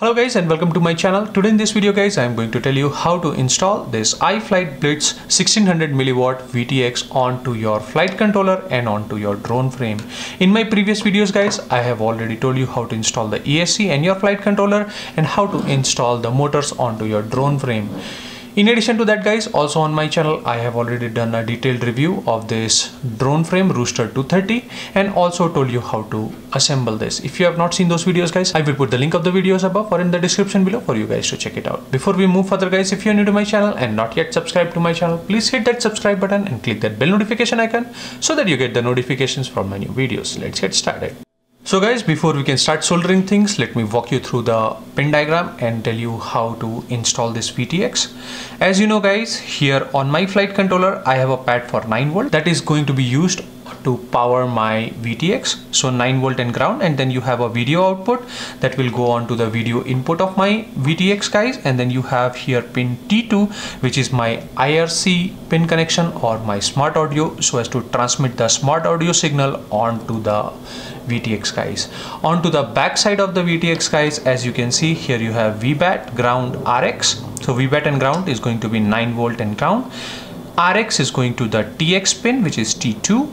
Hello guys and welcome to my channel. Today in this video guys I am going to tell you how to install this iFlight Blitz 1600 milliwatt VTX onto your flight controller and onto your drone frame. In my previous videos guys I have already told you how to install the ESC and your flight controller and how to install the motors onto your drone frame. In addition to that guys, also on my channel, I have already done a detailed review of this drone frame Rooster 230 and also told you how to assemble this. If you have not seen those videos guys, I will put the link of the videos above or in the description below for you guys to check it out. Before we move further guys, if you are new to my channel and not yet subscribed to my channel, please hit that subscribe button and click that bell notification icon so that you get the notifications from my new videos. Let's get started. So guys, before we can start soldering things, let me walk you through the pin diagram and tell you how to install this VTX. As you know guys, here on my flight controller, I have a pad for 9 volt that is going to be used to power my VTX. So 9 volt and ground and then you have a video output that will go on to the video input of my VTX guys and then you have here pin T2 which is my IRC pin connection or my smart audio so as to transmit the smart audio signal onto the VTX guys. Onto the back side of the VTX guys, as you can see here you have VBAT, ground, RX. So VBAT and ground is going to be 9 volt and ground. RX is going to the TX pin which is T2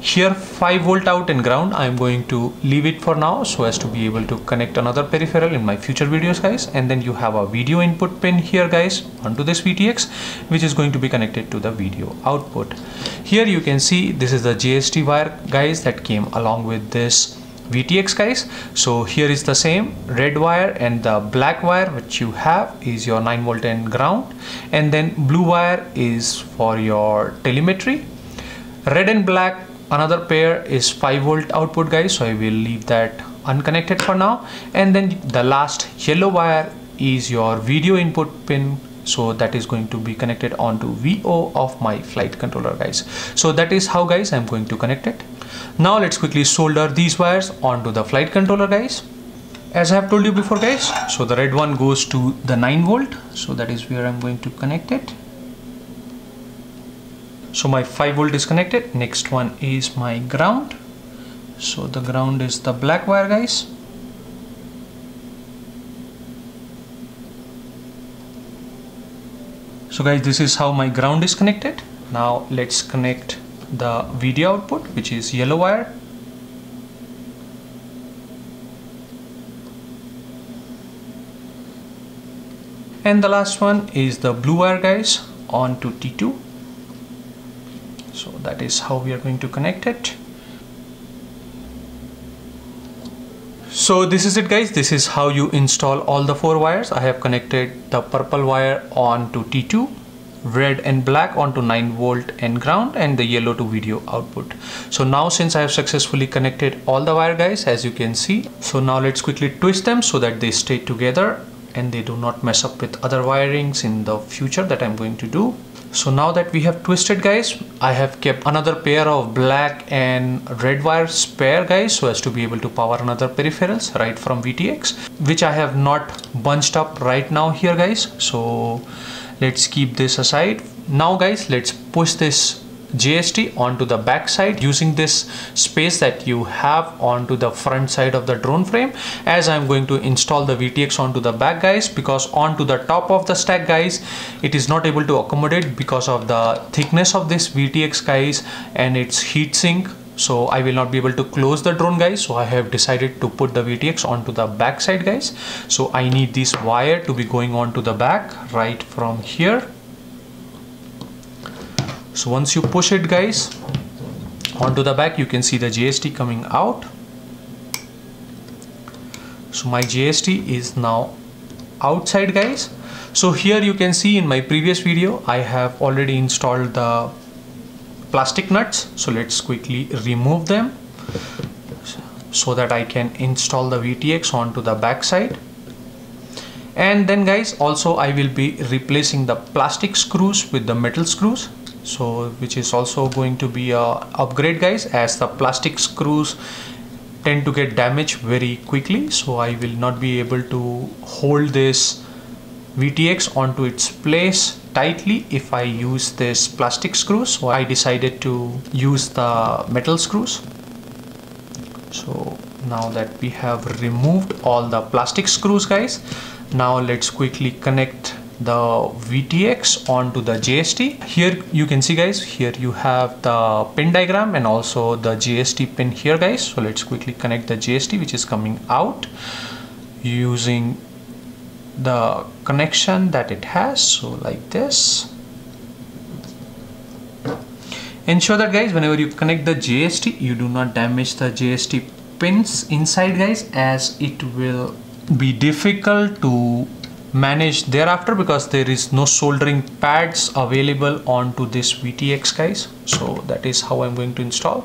here 5 volt out and ground. I'm going to leave it for now so as to be able to connect another peripheral in my future videos guys. And then you have a video input pin here guys onto this VTX which is going to be connected to the video output. Here you can see this is the JST wire guys that came along with this VTX guys. So here is the same red wire and the black wire which you have is your 9 volt and ground. And then blue wire is for your telemetry. Red and black another pair is 5 volt output guys so I will leave that unconnected for now. And then the last yellow wire is your video input pin so that is going to be connected onto VO of my flight controller guys. So that is how guys I'm going to connect it. Now let's quickly solder these wires onto the flight controller guys. As I have told you before guys so the red one goes to the 9 volt so that is where I'm going to connect it so my 5 volt is connected. Next one is my ground. So the ground is the black wire guys. So guys this is how my ground is connected. Now let's connect the video output which is yellow wire. And the last one is the blue wire guys. On to T2 so that is how we are going to connect it. So this is it guys. This is how you install all the four wires. I have connected the purple wire on to T2 red and black onto 9 volt and ground and the yellow to video output. So now since I have successfully connected all the wire guys as you can see so now let's quickly twist them so that they stay together and they do not mess up with other wirings in the future that I'm going to do so now that we have twisted guys I have kept another pair of black and red wire spare guys so as to be able to power another peripherals right from VTX which I have not bunched up right now here guys. So let's keep this aside. Now guys let's push this JST onto the back side using this space that you have onto the front side of the drone frame. As I'm going to install the VTX onto the back guys because onto the top of the stack guys it is not able to accommodate because of the thickness of this VTX guys and its heat sink. So I will not be able to close the drone guys. So I have decided to put the VTX onto the back side guys. So I need this wire to be going on to the back right from here so once you push it guys onto the back you can see the JST coming out. So my JST is now outside guys. So here you can see in my previous video I have already installed the plastic nuts. So let's quickly remove them so that I can install the VTX onto the back side. And then guys also I will be replacing the plastic screws with the metal screws so which is also going to be a upgrade guys as the plastic screws tend to get damaged very quickly. So I will not be able to hold this VTX onto its place tightly if I use this plastic screws so I decided to use the metal screws. So now that we have removed all the plastic screws guys now let's quickly connect the VTX onto the JST here you can see guys here you have the pin diagram and also the JST pin here guys. So let's quickly connect the JST which is coming out using the connection that it has. So like this. Ensure that guys whenever you connect the JST you do not damage the JST pins inside guys as it will be difficult to manage thereafter because there is no soldering pads available onto this VTX guys. So that is how I'm going to install.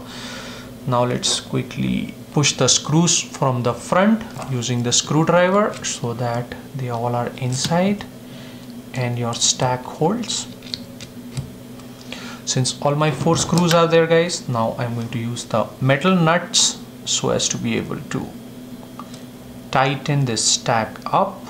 Now let's quickly push the screws from the front using the screwdriver so that they all are inside and your stack holds. Since all my four screws are there guys now I'm going to use the metal nuts so as to be able to tighten this stack up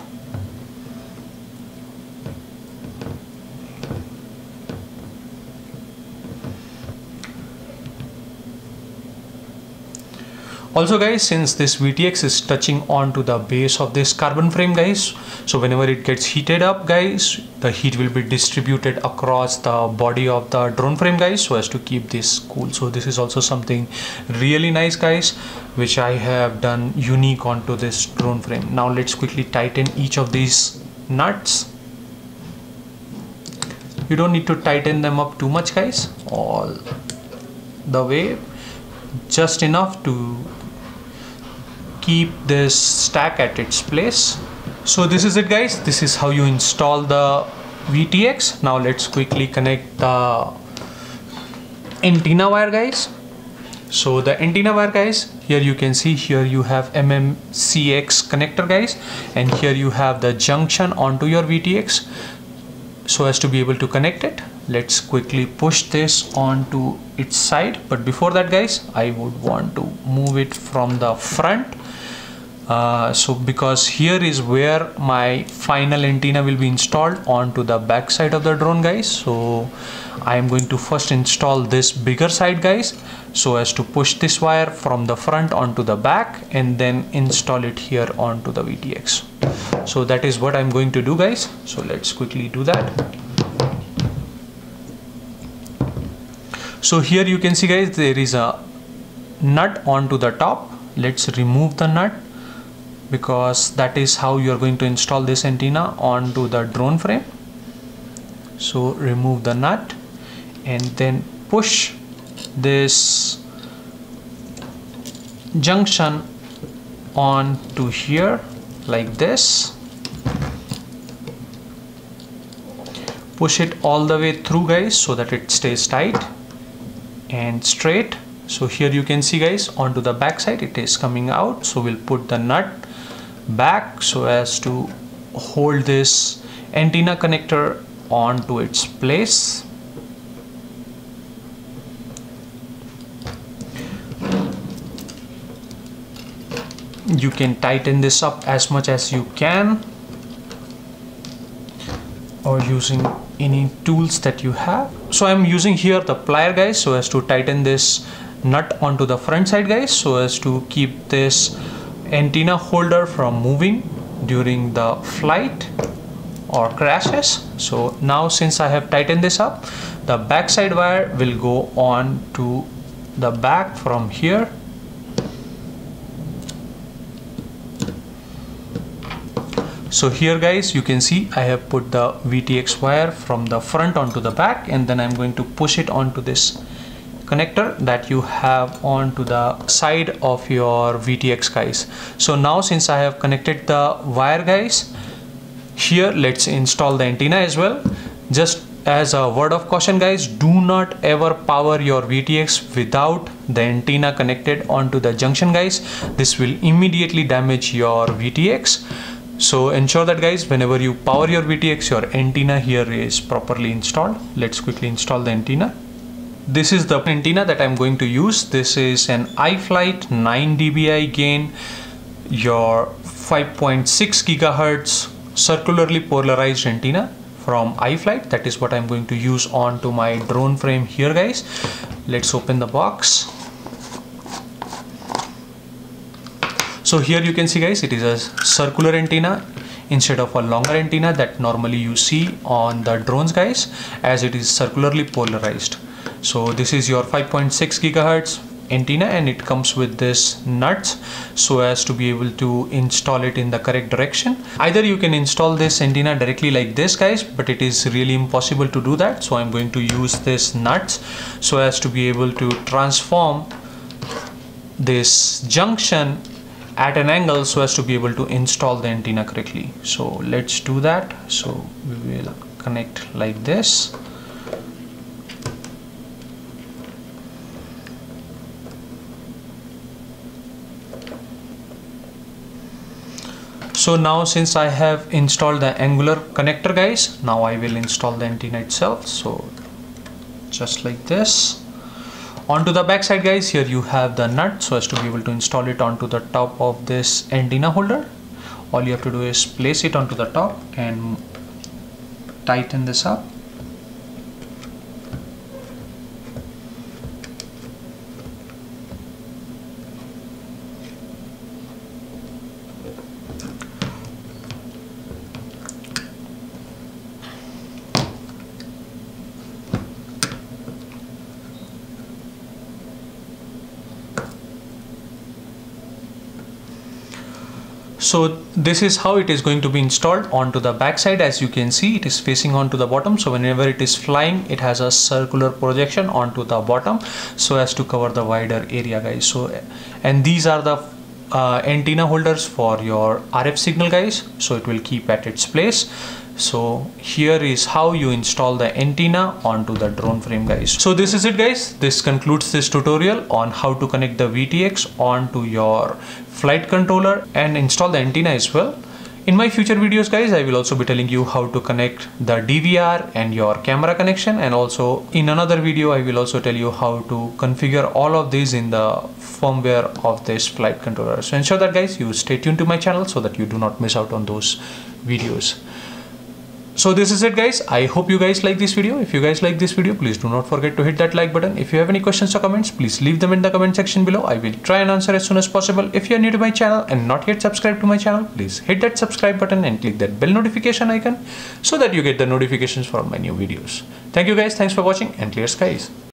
also guys since this VTX is touching onto the base of this carbon frame guys so whenever it gets heated up guys the heat will be distributed across the body of the drone frame guys so as to keep this cool. So this is also something really nice guys which I have done unique onto this drone frame. Now let's quickly tighten each of these nuts. You don't need to tighten them up too much guys. All the way just enough to keep this stack at its place. So this is it guys. This is how you install the VTX now let's quickly connect the antenna wire guys. So the antenna wire guys here you can see here you have MMCX connector guys and here you have the junction onto your VTX so as to be able to connect it let's quickly push this onto its side. But before that guys I would want to move it from the front. Uh, so because here is where my final antenna will be installed onto the back side of the drone guys. So I am going to first install this bigger side guys so as to push this wire from the front onto the back and then install it here onto the VTX so that is what I'm going to do guys. So let's quickly do that so here you can see guys there is a nut onto the top. Let's remove the nut because that is how you are going to install this antenna onto the drone frame. So remove the nut and then push this junction on to here like this. Push it all the way through guys so that it stays tight and straight. So here you can see guys onto the back side it is coming out. So we'll put the nut back so as to hold this antenna connector onto its place. You can tighten this up as much as you can or using any tools that you have so I'm using here the plier guys so as to tighten this nut onto the front side guys so as to keep this antenna holder from moving during the flight or crashes. So now since I have tightened this up the backside wire will go on to the back from here so here guys you can see I have put the VTX wire from the front onto the back and then I'm going to push it onto this connector that you have onto the side of your VTX guys. So now since I have connected the wire guys here let's install the antenna as well. Just as a word of caution guys do not ever power your VTX without the antenna connected onto the junction guys. This will immediately damage your VTX so ensure that guys whenever you power your VTX your antenna here is properly installed. Let's quickly install the antenna. This is the antenna that I'm going to use. This is an iFlight 9 dBi gain. Your 5.6 gigahertz circularly polarized antenna from iFlight that is what I'm going to use on to my drone frame here guys. Let's open the box so here you can see guys it is a circular antenna instead of a longer antenna that normally you see on the drones guys as it is circularly polarized. So this is your 5.6 gigahertz antenna and it comes with this nuts so as to be able to install it in the correct direction. Either you can install this antenna directly like this guys but it is really impossible to do that. So i'm going to use this nuts so as to be able to transform this junction at an angle so as to be able to install the antenna correctly. So let's do that. So we will connect like this. So now since I have installed the angular connector guys now I will install the antenna itself. So just like this onto the back side guys. Here you have the nut so as to be able to install it onto the top of this antenna holder. All you have to do is place it onto the top and tighten this up so this is how it is going to be installed onto the backside. as you can see it is facing onto the bottom. So whenever it is flying it has a circular projection onto the bottom so as to cover the wider area guys. So and these are the uh, antenna holders for your RF signal guys. So it will keep at its place so here is how you install the antenna onto the drone frame guys. So this is it guys. This concludes this tutorial on how to connect the VTX onto your flight controller and install the antenna as well. In my future videos guys I will also be telling you how to connect the DVR and your camera connection. And also in another video I will also tell you how to configure all of these in the firmware of this flight controller. So ensure that guys you stay tuned to my channel so that you do not miss out on those videos so this is it guys. I hope you guys like this video. If you guys like this video please do not forget to hit that like button. If you have any questions or comments please leave them in the comment section below. I will try and answer as soon as possible. If you are new to my channel and not yet subscribed to my channel please hit that subscribe button and click that bell notification icon so that you get the notifications for my new videos. Thank you guys. Thanks for watching and clear skies